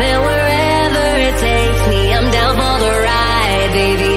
Then wherever it takes me, I'm down for the ride, baby.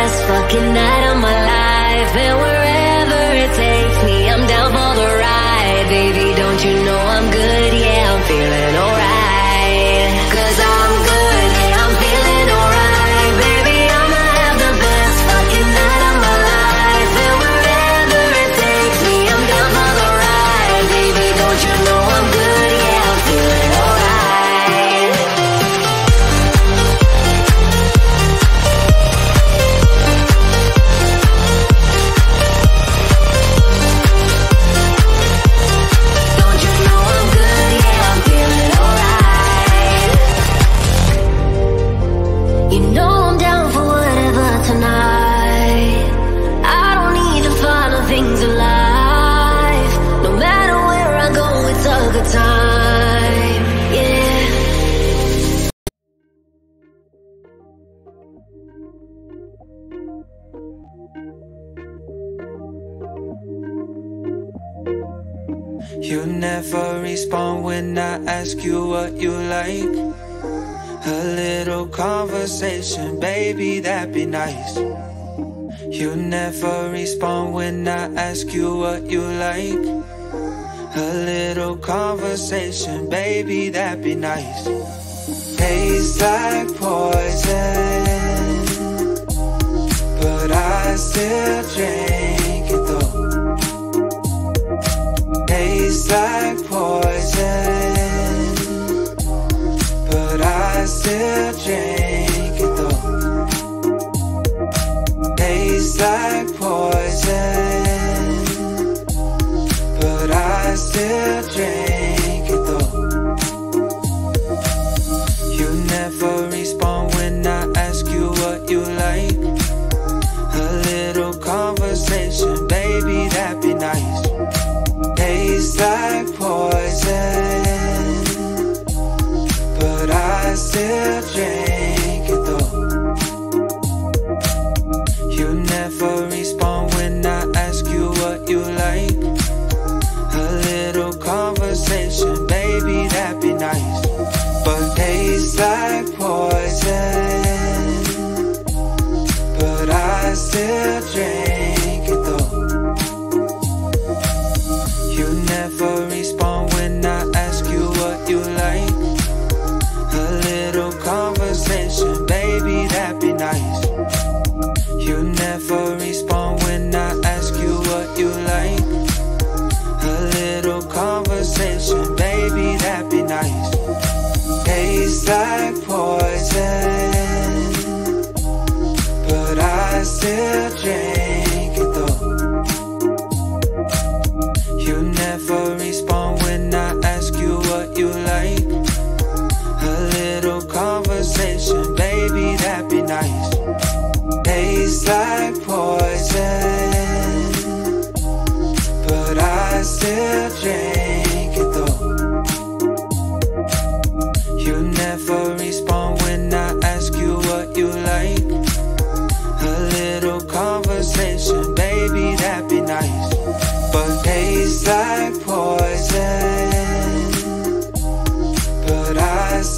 best fucking night of my life, and we're respond when I ask you what you like. A little conversation, baby, that'd be nice. You never respond when I ask you what you like. A little conversation, baby, that'd be nice. Tastes like poison. 世界。like poison.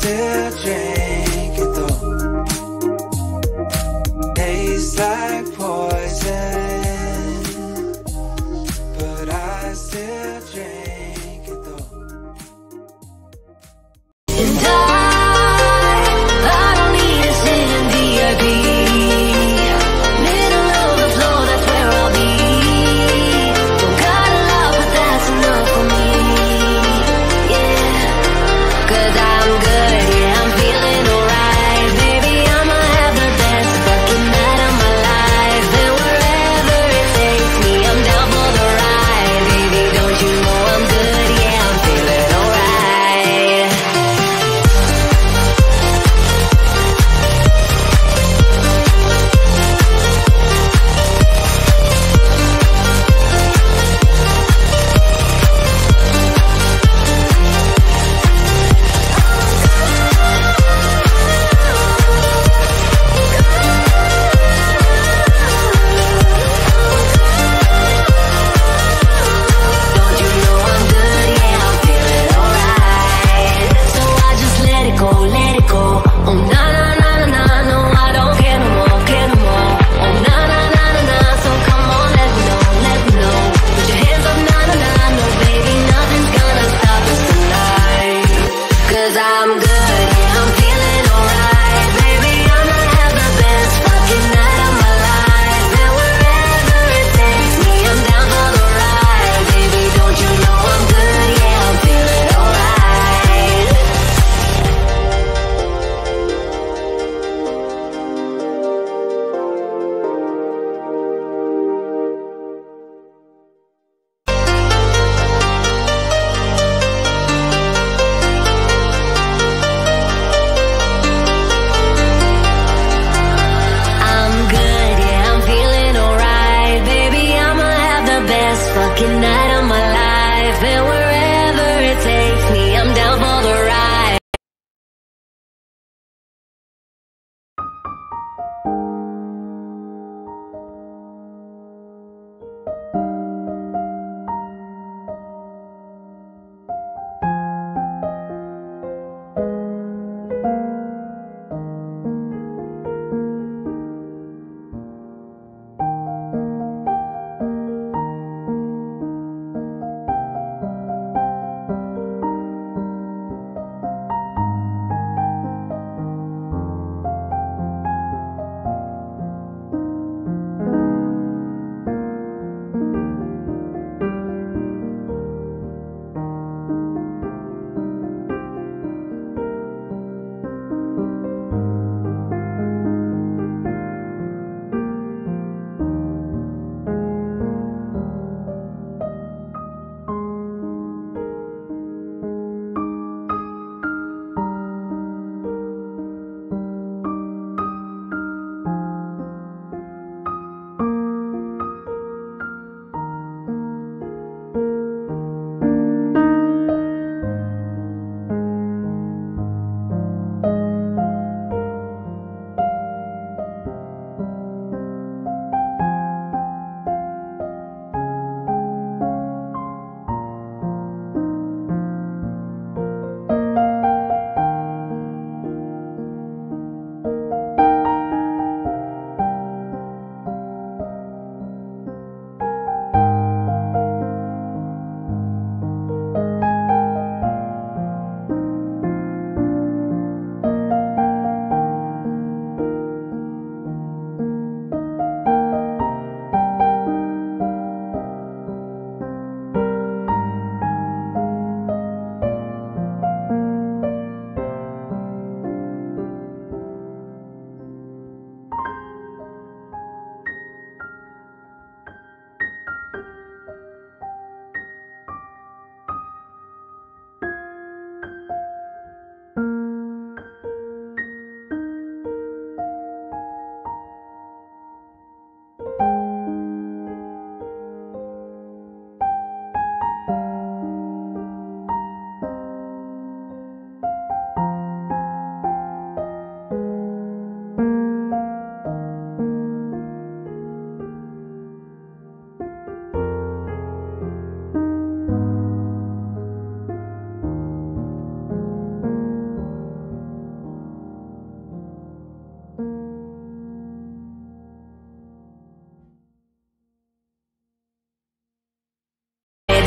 the train.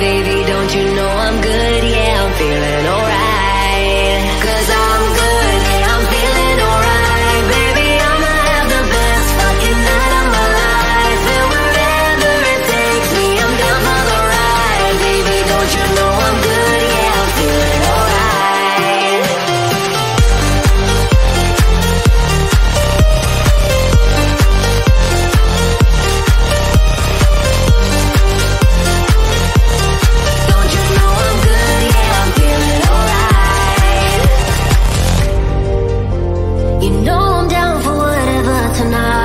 Baby, don't you know tonight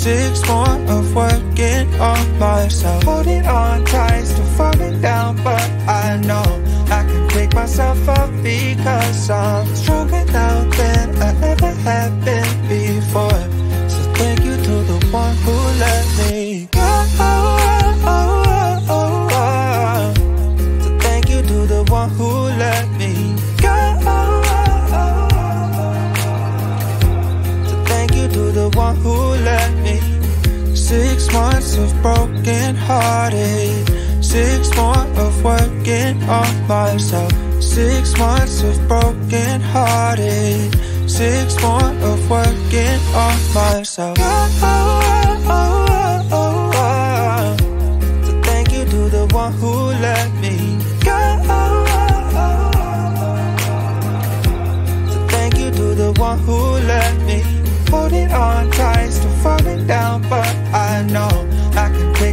Six more of working on myself. Holding on tight, still falling down, but I know I can pick myself up because I'm stronger now than I ever have been before. Months of broken hearted. Six more of working on myself. Six months of broken hearted. Six more of working on myself. Oh, oh, oh, so thank you to the one who let me go. So thank you to the one who let me holding on tight, still falling down, but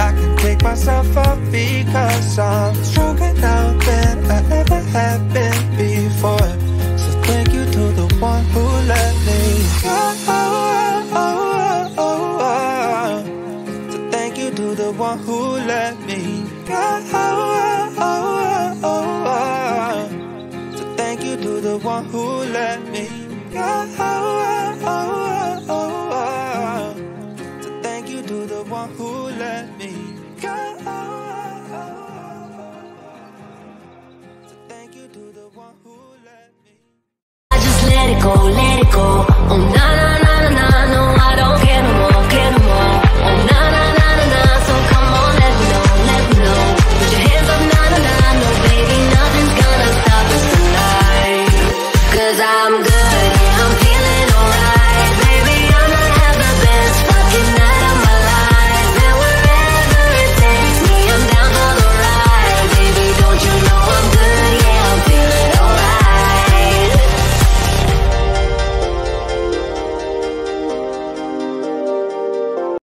I can pick myself up because I'm stronger now than I ever have been before. So thank you to the one who let me go. So thank you to the one who let me go. So thank you to the one who let me go. So thank you to the one who let me go.